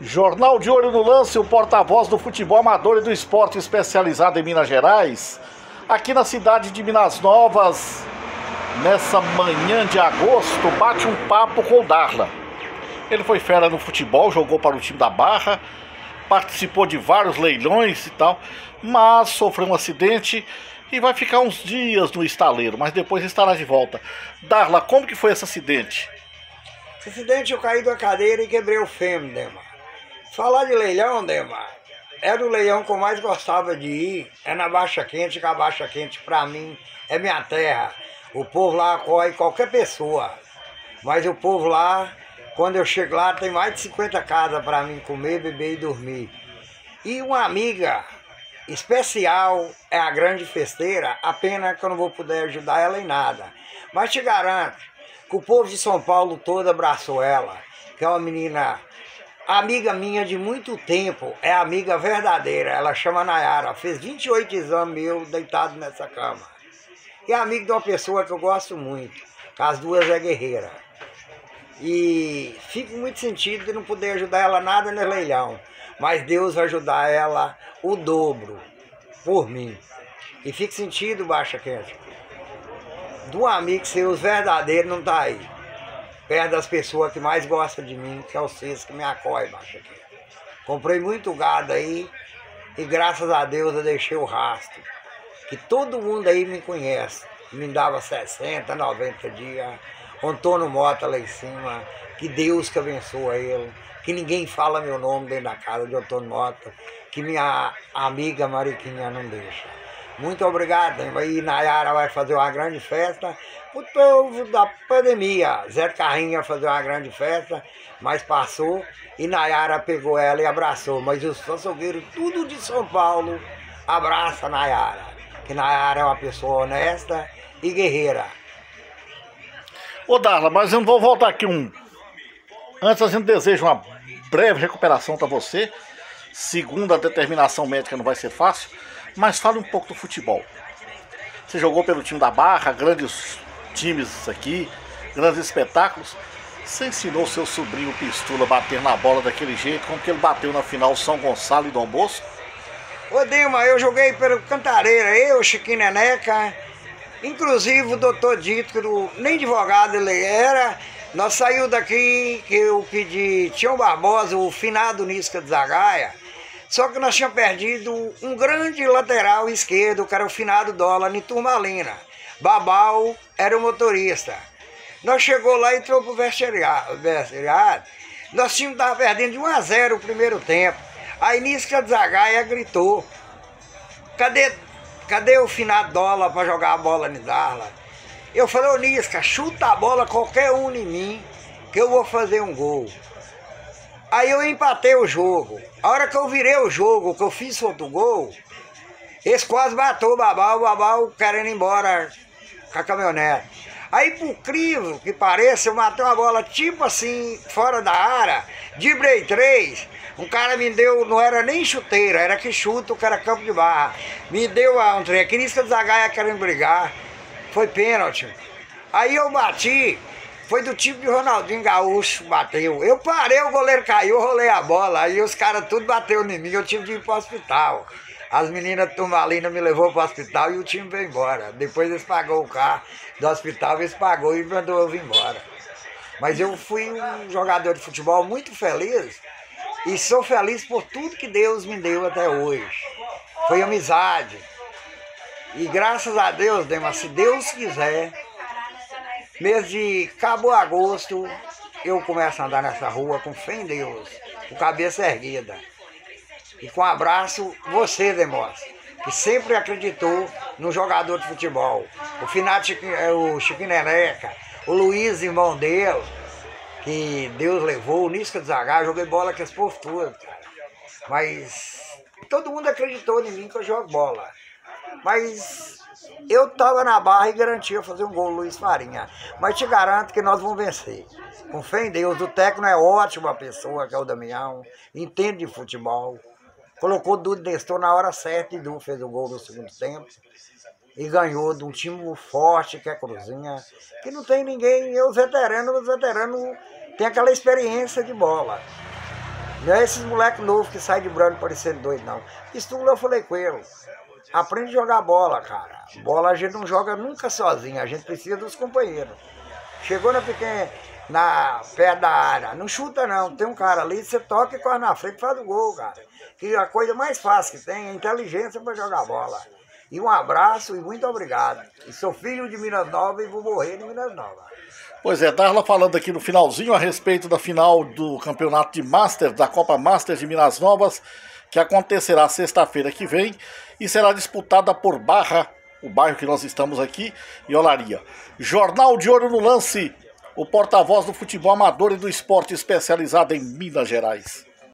Jornal de Olho no Lance, o porta-voz do futebol amador e do esporte especializado em Minas Gerais. Aqui na cidade de Minas Novas, nessa manhã de agosto, bate um papo com o Darla. Ele foi fera no futebol, jogou para o time da Barra, participou de vários leilões e tal, mas sofreu um acidente e vai ficar uns dias no estaleiro, mas depois estará de volta. Darla, como que foi esse acidente? Esse acidente eu caí da cadeira e quebrei o fêmur, Demar. Falar de leilão, Demar, era o leilão que eu mais gostava de ir, é na Baixa Quente, que a Baixa Quente pra mim é minha terra. O povo lá acolhe qualquer pessoa, mas o povo lá, quando eu chego lá, tem mais de 50 casas para mim comer, beber e dormir. E uma amiga especial é a grande festeira, a pena que eu não vou poder ajudar ela em nada. Mas te garanto que o povo de São Paulo todo abraçou ela, que é uma menina amiga minha de muito tempo, é amiga verdadeira, ela chama Nayara, fez 28 exames meu deitado nessa cama. E é amiga de uma pessoa que eu gosto muito, as duas é guerreira. E fico muito sentido de não poder ajudar ela nada no leilão mas Deus vai ajudar ela o dobro por mim. E fique sentido, Baixa Quente, do amigo seu verdadeiro não tá aí. Perto das pessoas que mais gostam de mim, que é o Cis que me acolhe, Quente. Comprei muito gado aí e graças a Deus eu deixei o rastro. Que todo mundo aí me conhece. Me dava 60, 90 dias. Antônio Mota lá em cima. Que Deus que abençoe ele que ninguém fala meu nome dentro da casa de Antônio Mota, que minha amiga Mariquinha não deixa. Muito obrigado. Aí Nayara vai fazer uma grande festa. O povo da pandemia, Zé Carrinho ia fazer uma grande festa, mas passou e Nayara pegou ela e abraçou. Mas os açougueiros, tudo de São Paulo, abraça Nayara. Que Nayara é uma pessoa honesta e guerreira. Ô Darla, mas eu não vou voltar aqui um. Antes a gente deseja uma breve recuperação para você. Segundo a determinação médica, não vai ser fácil. Mas fale um pouco do futebol. Você jogou pelo time da Barra, grandes times aqui, grandes espetáculos. Você ensinou seu sobrinho Pistula a bater na bola daquele jeito, como que ele bateu na final São Gonçalo e Dom Bosco? Ô Dilma, eu joguei pelo Cantareira, eu, Chiquinho Neneca, inclusive o doutor Dítro, nem advogado ele era, nós saímos daqui, que eu pedi Tião Barbosa, o finado Nisca de Zagaia, só que nós tínhamos perdido um grande lateral esquerdo, que era o finado Dólar, em Turmalina. Babal era o motorista. Nós chegou lá e entrou pro vestiário. Nós tínhamos estava perdendo de 1 a 0 o primeiro tempo. Aí Nisca de Zagaia gritou: Cadê, cadê o finado Dólar para jogar a bola em Darla? Eu falei, ô Nisca, chuta a bola qualquer um em mim, que eu vou fazer um gol. Aí eu empatei o jogo. A hora que eu virei o jogo, que eu fiz outro gol, eles quase bateu o babau, o babau querendo ir embora com a caminhonete. Aí, por incrível que pareça, eu matei uma bola tipo assim, fora da área, dibrei três. Um cara me deu, não era nem chuteira, era que chuta, o cara campo de barra. Me deu um trem, aqui nisso que o querendo brigar foi pênalti. Aí eu bati, foi do tipo de Ronaldinho Gaúcho, bateu. Eu parei, o goleiro caiu, rolei a bola, aí os caras tudo bateu em mim, eu tive de ir pro hospital. As meninas turmalinas me levou pro hospital e o time veio embora. Depois eles pagou o carro do hospital, eles pagou e mandou eu vir embora. Mas eu fui um jogador de futebol muito feliz e sou feliz por tudo que Deus me deu até hoje. Foi amizade, e graças a Deus, Dema, se Deus quiser, mês de cabo agosto, eu começo a andar nessa rua com fé em Deus, com cabeça erguida. E com um abraço, você, Demos, que sempre acreditou no jogador de futebol. O Finato é, o Chiquinho o Luiz, irmão dele, que Deus levou, o Nisca Zagar, joguei bola com esse povo todo, cara. Mas todo mundo acreditou em mim que eu jogo bola. Mas eu estava na barra e garantia fazer um gol Luiz Farinha. Mas te garanto que nós vamos vencer. Com fé em Deus, o técnico é ótima pessoa, que é o Damião, entende de futebol. Colocou o Dudu Nestor na hora certa e Dudu fez o gol no segundo tempo. E ganhou de um time forte, que é Cruzinha, que não tem ninguém, e os veteranos, os veteranos têm aquela experiência de bola. Não é esses moleques novos que saem de branco parecendo doido, não. Estula eu falei com ele. Aprende a jogar bola, cara. Bola a gente não joga nunca sozinho, a gente precisa dos companheiros. Chegou na pequena, na pé da área, não chuta não, tem um cara ali, você toca e corre na frente e faz o gol, cara. Que a coisa mais fácil que tem é inteligência para jogar bola. E um abraço e muito obrigado. E sou filho de Minas Novas e vou morrer de Minas Novas. Pois é, Darla falando aqui no finalzinho a respeito da final do campeonato de Master, da Copa Master de Minas Novas, que acontecerá sexta-feira que vem e será disputada por Barra, o bairro que nós estamos aqui, e Olaria. Jornal de Ouro no Lance, o porta-voz do futebol amador e do esporte especializado em Minas Gerais.